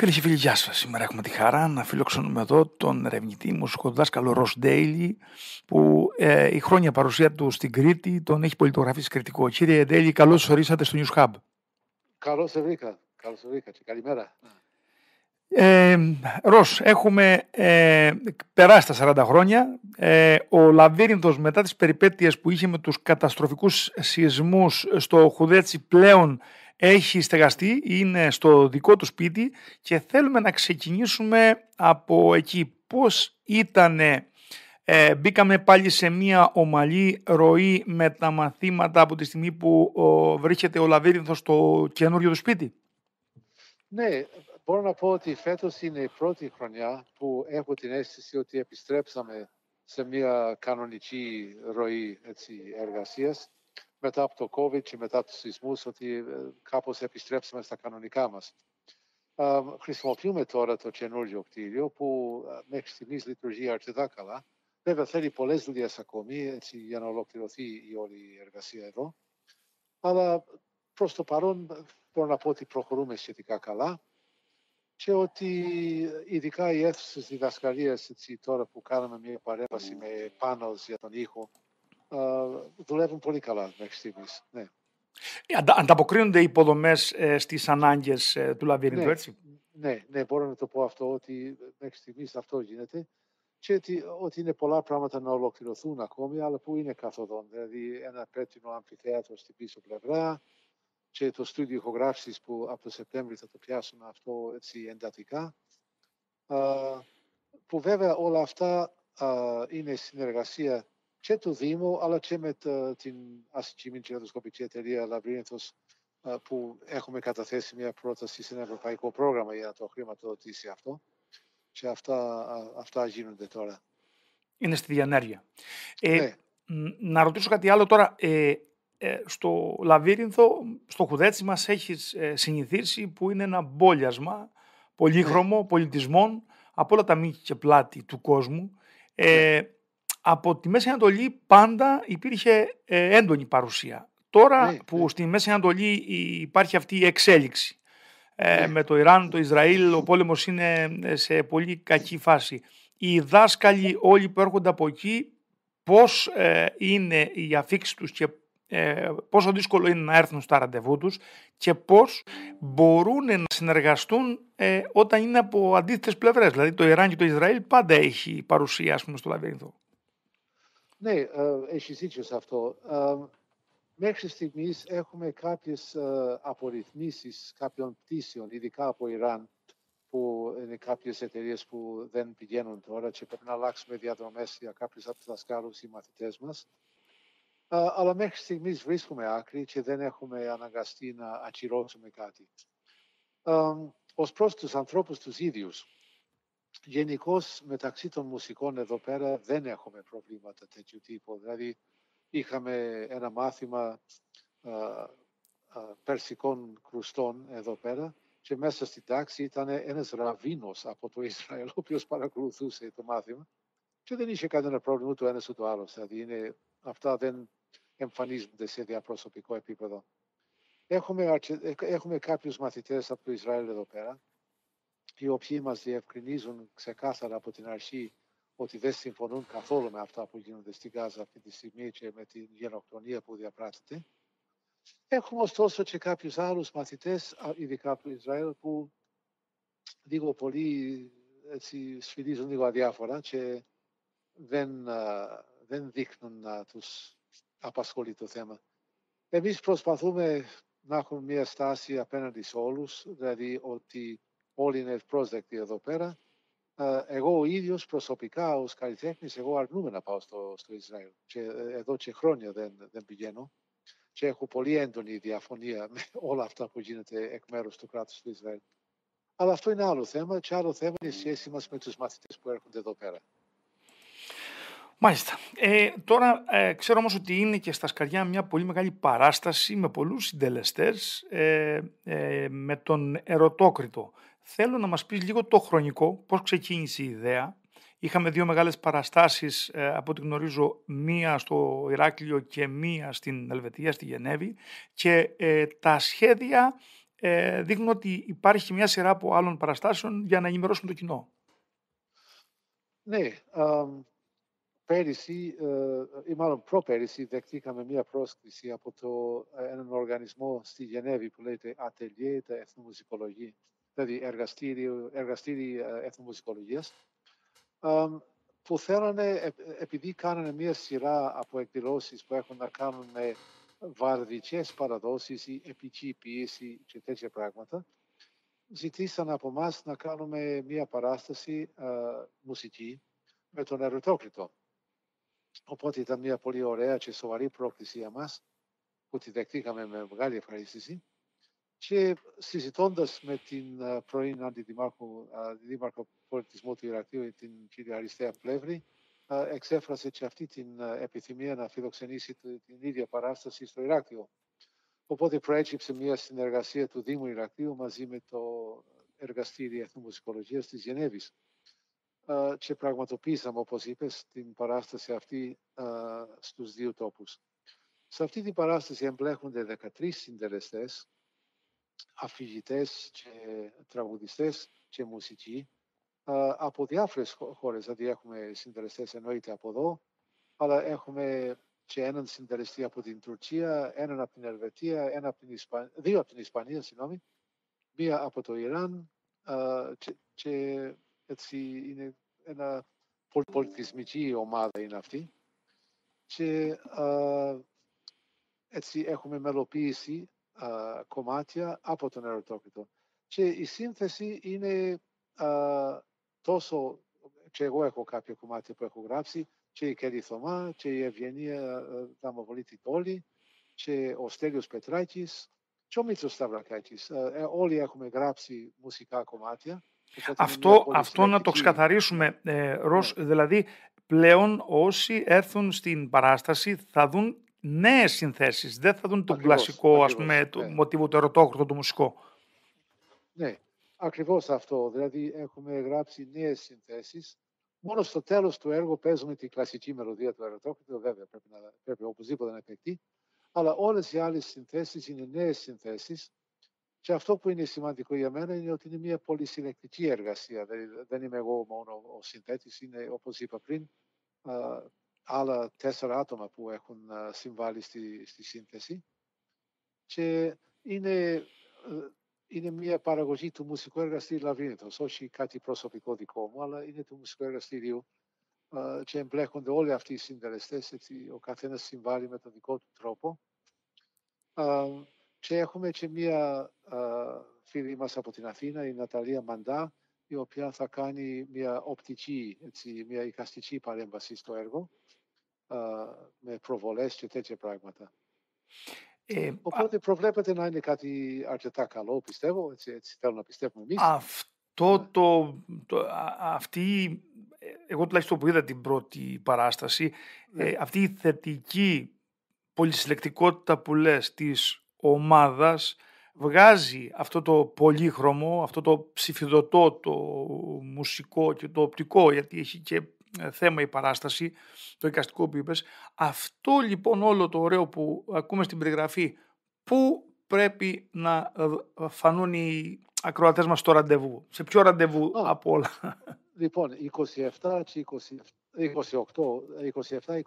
Φίλες και φίλοι, γεια σας. Σήμερα έχουμε τη χαρά να φιλοξενούμε εδώ τον ερευνητή μουσικοδάσκαλο Ρος Ντέιλι, που ε, η χρόνια παρουσία του στην Κρήτη τον έχει πολιτογραφήσει κριτικό. Κύριε Ντέιλι, καλώς ορίσατε στο News Hub. Καλώς σε βρήκα. Καλώς σε βρήκα και καλημέρα. Ε, Ρος, έχουμε ε, περάσει τα 40 χρόνια. Ε, ο Λαβύρινθος μετά τις περιπέτειες που είχε με τους καταστροφικούς σεισμούς στο Χουδέτσι πλέον έχει στεγαστεί, είναι στο δικό του σπίτι και θέλουμε να ξεκινήσουμε από εκεί. Πώς ήταν, ε, μπήκαμε πάλι σε μια ομαλή ροή με τα μαθήματα από τη στιγμή που ο, βρίσκεται ο Λαβύρινθος στο καινούριο του σπίτι; Ναι, μπορώ να πω ότι φέτος είναι η πρώτη χρονιά που έχω την αίσθηση ότι επιστρέψαμε σε μια κανονική ροή έτσι, εργασίας μετά από το COVID και μετά από τους σεισμούς ότι ε, κάπως επιστρέψαμε στα κανονικά μας. χρησιμοποιούμε τώρα το καινούριο κτίριο που ε, μέχρι στιγμής λειτουργεί αρκετά καλά. Βέβαια θέλει πολλές δουλειές ακόμη έτσι, για να ολοκληρωθεί η όλη εργασία εδώ. Αλλά προς το παρόν μπορώ να πω ότι προχωρούμε σχετικά καλά και ότι ειδικά οι αίθουσες διδασκαλίας τώρα που κάναμε μια παρέμβαση με πάνω για τον ήχο δουλεύουν πολύ καλά μέχρι στιγμής. Ναι. Ε, ανταποκρίνονται οι υποδομές ε, στις ανάγκες ε, του λαβύρινθου, ναι, έτσι; Ναι, ναι, μπορώ να το πω αυτό, ότι μέχρι στιγμής αυτό γίνεται. Και ότι, ότι, είναι πολλά πράγματα να ολοκληρωθούν ακόμη, αλλά που είναι καθοδόν. Δηλαδή, ένα πέτρινο αμφιθέατρο στην πίσω πλευρά και το στούντιο ηχογράφησης που από το Σεπτέμβριο θα το πιάσουμε αυτό έτσι εντατικά. που βέβαια όλα αυτά είναι συνεργασία και του Δήμου, αλλά και με την αστική μηντριαδοσκοπική εταιρεία Λαβύρινθος που έχουμε καταθέσει μια πρόταση σε ένα ευρωπαϊκό πρόγραμμα για να το χρηματοδοτήσει αυτό. Και αυτά, αυτά γίνονται τώρα. Είναι στη διανέργεια. Ε, ναι. Να ρωτήσω κάτι άλλο τώρα. Ε, ε, στο Λαβύρινθο, στο Χουδέτσι μας έχεις ε, συνηθίσει που είναι ένα μπόλιασμα πολύχρωμο ναι. πολιτισμών από όλα τα μήκη και πλάτη του κόσμου. Ε, ναι από τη Μέση Ανατολή πάντα υπήρχε ε, έντονη παρουσία. Τώρα ναι, που ναι. στη Μέση Ανατολή υπάρχει αυτή η εξέλιξη ε, ναι. με το Ιράν, το Ισραήλ, ο πόλεμος είναι ε, σε πολύ κακή φάση. Οι δάσκαλοι όλοι που έρχονται από εκεί, πώς είναι η αφήξη τους και πόσο δύσκολο είναι να έρθουν στα ραντεβού τους και πώς μπορούν να συνεργαστούν όταν είναι από αντίθετες πλευρές. Δηλαδή το Ιράν και το Ισραήλ πάντα έχει παρουσία πούμε, στο λαβύρινθο. Ναι, ε, έχεις δίκιο σε αυτό. Ε, μέχρι στιγμής έχουμε κάποιες απορριθμίσεις κάποιων πτήσεων, ειδικά από Ιράν, που είναι κάποιες εταιρείες που δεν πηγαίνουν τώρα και πρέπει να αλλάξουμε διαδρομές για κάποιου από του δασκάλους ή μαθητές μας. Αλλά μέχρι στιγμής βρίσκουμε άκρη και δεν έχουμε αναγκαστεί να ακυρώσουμε κάτι. Ω προς τους ανθρώπους τους ίδιους, Γενικώς μεταξύ των μουσικών εδώ πέρα δεν έχουμε προβλήματα τέτοιου τύπου. Δηλαδή είχαμε ένα μάθημα α, α, περσικών κρουστών εδώ πέρα και μέσα στην τάξη ήταν ένας ραβίνος από το Ισραήλ ο οποίος παρακολουθούσε το μάθημα και δεν είχε κανένα πρόβλημα ούτε ο ένας ούτε ο άλλος. Δηλαδή είναι, αυτά δεν εμφανίζονται σε διαπροσωπικό επίπεδο. Έχουμε, έχουμε κάποιους μαθητές από το Ισραήλ εδώ πέρα οι οποίοι μας διευκρινίζουν ξεκάθαρα από την αρχή ότι δεν συμφωνούν καθόλου με αυτά που γίνονται στην Γάζα αυτή τη στιγμή και με την γενοκτονία που διαπράττεται. Έχουμε ωστόσο και κάποιους άλλους μαθητές, ειδικά από το Ισραήλ, που λίγο πολύ έτσι, σφυρίζουν λίγο αδιάφορα και δεν, δεν δείχνουν να τους απασχολεί το θέμα. Εμείς προσπαθούμε να έχουμε μια στάση απέναντι σε όλους, δηλαδή ότι όλοι είναι ευπρόσδεκτοι εδώ πέρα. Εγώ ο ίδιος προσωπικά ως καλλιτέχνης, εγώ αρνούμαι να πάω στο, στο Ισραήλ. Και ε, εδώ και χρόνια δεν, δεν πηγαίνω. Και έχω πολύ έντονη διαφωνία με όλα αυτά που γίνεται εκ μέρους του κράτους του Ισραήλ. Αλλά αυτό είναι άλλο θέμα και άλλο θέμα είναι η σχέση μας με τους μαθητές που έρχονται εδώ πέρα. Μάλιστα. Ε, τώρα ε, ξέρω όμως ότι είναι και στα Σκαριά μια πολύ μεγάλη παράσταση με πολλούς συντελεστές ε, ε, με τον Ερωτόκριτο. Θέλω να μας πεις λίγο το χρονικό, πώς ξεκίνησε η ιδέα. Είχαμε δύο μεγάλες παραστάσεις, ε, από ό,τι γνωρίζω, μία στο Ηράκλειο και μία στην Ελβετία, στη Γενέβη και ε, τα σχέδια ε, δείχνουν ότι υπάρχει μια σειρά από άλλων παραστάσεων για να ενημερώσουν το κοινό. Ναι, πέρυσι ή μάλλον προπέρυσι δεχτήκαμε μια πρόσκληση από το, έναν οργανισμό στη Γενέβη που λέγεται Ατελιέ τα Εθνομουσικολογία, δηλαδή εργαστήριο, εργαστήρι εθνομουσικολογίας, που θέλανε, επειδή κάνανε μια σειρά από εκδηλώσεις που έχουν να κάνουν με βαρδικές παραδόσεις ή επική πίεση και τέτοια πράγματα, ζητήσαν από εμάς να κάνουμε μια παράσταση μουσική με τον Ερωτόκριτο. Οπότε ήταν μια πολύ ωραία και σοβαρή πρόκληση για μας που τη δεχτήκαμε με μεγάλη ευχαρίστηση και συζητώντας με την πρώην αντιδημάρχο, αντιδημάρχο πολιτισμού του Ηρακλείου, την κυρία Αριστεία Πλεύρη, εξέφρασε και αυτή την επιθυμία να φιλοξενήσει την ίδια παράσταση στο Ηράκλειο. Οπότε προέκυψε μια συνεργασία του Δήμου Ηρακλείου μαζί με το Εργαστήριο Εθνομουσικολογίας της Γενέβης και πραγματοποίησαμε, όπως είπες, την παράσταση αυτή στους δύο τόπους. Σε αυτή την παράσταση εμπλέκονται 13 συντελεστές, αφηγητές και τραγουδιστές και μουσικοί από διάφορες χώρες. Δηλαδή έχουμε συντελεστές εννοείται από εδώ, αλλά έχουμε και έναν συντελεστή από την Τουρκία, έναν από την Ελβετία, ένα από την Ισπανία, δύο από την Ισπανία, συγγνώμη, μία από το Ιράν και, και έτσι είναι ένα πολιτισμική ομάδα είναι αυτή. Και έτσι έχουμε μελοποίηση κομμάτια από τον ερωτόκριτο. Και η σύνθεση είναι τόσο, και εγώ έχω κάποια κομμάτια που έχω γράψει, και η Κέρι Θωμά, και η Ευγενία Δαμοβολίτη Τόλη, και ο Στέλιος Πετράκης, και ο Μίτσος Σταυρακάκης. Ε, όλοι έχουμε γράψει μουσικά κομμάτια. Αυτό, αυτό να το ξεκαθαρίσουμε, ε, Ρος, ναι. δηλαδή πλέον όσοι έρθουν στην παράσταση θα δουν νέες συνθέσεις, δεν θα δουν το κλασικό, ακριβώς, ας πούμε, το ναι. μοτίβο, το ερωτόκροτο, το μουσικό. Ναι, ακριβώς αυτό. Δηλαδή έχουμε γράψει νέες συνθέσεις. Μόνο στο τέλος του έργου παίζουμε τη κλασική μελωδία του ερωτόκροτου, βέβαια πρέπει, να, πρέπει οπωσδήποτε να παιχτεί. Αλλά όλες οι άλλες συνθέσεις είναι νέες συνθέσεις και αυτό που είναι σημαντικό για μένα είναι ότι είναι μια πολύ συλλεκτική εργασία. Δηλαδή, δεν είμαι εγώ μόνο ο συνθέτης, είναι όπως είπα πριν άλλα τέσσερα άτομα που έχουν συμβάλει στη, στη σύνθεση και είναι, είναι μια παραγωγή του μουσικού εργαστήριου Λαβύρινθος, όχι κάτι προσωπικό δικό μου, αλλά είναι του μουσικού εργαστήριου και εμπλέκονται όλοι αυτοί οι συντελεστές, έτσι ο καθένας συμβάλλει με τον δικό του τρόπο. Και έχουμε και μία φίλη μας από την Αθήνα, η Ναταλία Μαντά, η οποία θα κάνει μια οπτική, έτσι, μια εικαστική παρέμβαση στο έργο με προβολές και τέτοια πράγματα. Ε, Οπότε προβλέπετε να είναι κάτι αρκετά καλό, πιστεύω, έτσι, έτσι θέλω να πιστεύουμε εμείς. Αυτό ναι. το, το, αυτή, εγώ τουλάχιστον που είδα την πρώτη παράσταση, ναι. ε, αυτή η θετική πολυσυλλεκτικότητα που λες της ομάδας βγάζει αυτό το πολύχρωμο, αυτό το ψηφιδωτό, το μουσικό και το οπτικό, γιατί έχει και ε, θέμα η παράσταση, το εικαστικό που είπες. Αυτό λοιπόν όλο το ωραίο που ακούμε στην περιγραφή, πού πρέπει να ε, φανούν οι ακροατές μας στο ραντεβού, σε ποιο ραντεβού από όλα; Λοιπόν, 27 και 28, 27-28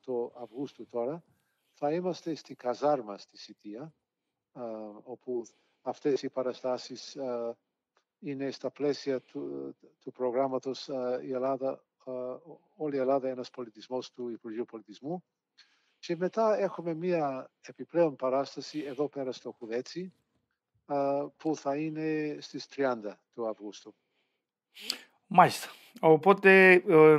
το Αυγούστου τώρα, θα είμαστε στη καζάρμα στη Σιτία, όπου αυτές οι παραστάσεις είναι στα πλαίσια του, του προγράμματος η Ελλάδα, όλη η Ελλάδα ένας πολιτισμός του Υπουργείου Πολιτισμού. Και μετά έχουμε μία επιπλέον παράσταση εδώ πέρα στο Χουδέτσι, που θα είναι στις 30 του Αυγούστου. Μάλιστα. Οπότε ε, ε,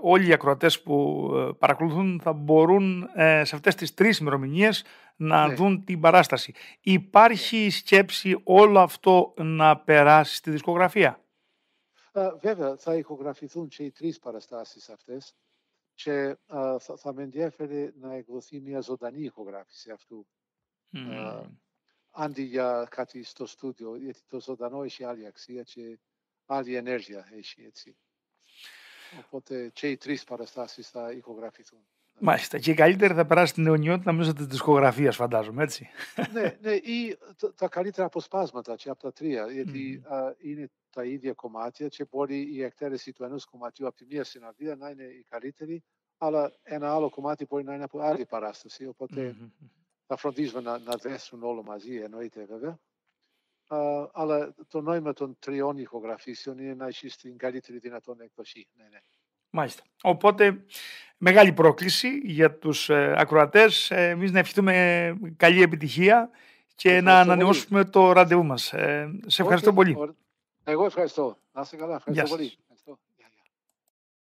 όλοι οι ακροατές που ε, παρακολουθούν θα μπορούν σε αυτές τις τρεις ημερομηνίες να ναι. δουν την παράσταση. Υπάρχει σκέψη όλο αυτό να περάσει στη δισκογραφία; Βέβαια, θα ηχογραφηθούν και οι τρεις παραστάσεις αυτές και θα, θα με ενδιαφέρει να εκδοθεί μια ζωντανή ηχογράφηση αυτού. αντί για κάτι στο στούντιο, γιατί το ζωντανό έχει άλλη αξία και άλλη ενέργεια έχει έτσι. Οπότε και οι τρεις παραστάσεις θα ηχογραφηθούν. Μάλιστα. Και η καλύτερη θα περάσει την αιωνιότητα μέσω της δισκογραφίας, φαντάζομαι, έτσι. ναι, ναι, ή τα καλύτερα αποσπάσματα και από τα τρία. Γιατί είναι τα ίδια κομμάτια και μπορεί η εκτέλεση του ενός κομματιού από τη μία συναντία να είναι η καλύτερη, αλλά ένα άλλο κομμάτι μπορεί να είναι από άλλη παράσταση. Οπότε θα φροντίζουμε να, να δέσουν όλο μαζί, εννοείται βέβαια. Uh, αλλά το νόημα των τριών ηχογραφήσεων είναι να έχει την καλύτερη δυνατόν εκδοχή. Ναι, ναι. Μάλιστα. Οπότε, μεγάλη πρόκληση για τους ε, ακροατές. Ε, εμείς να ευχηθούμε καλή επιτυχία και να ανανεώσουμε το ραντεβού μας. Ε, σε ευχαριστώ πολύ. Εγώ ευχαριστώ. Να είστε καλά. Ευχαριστώ πολύ.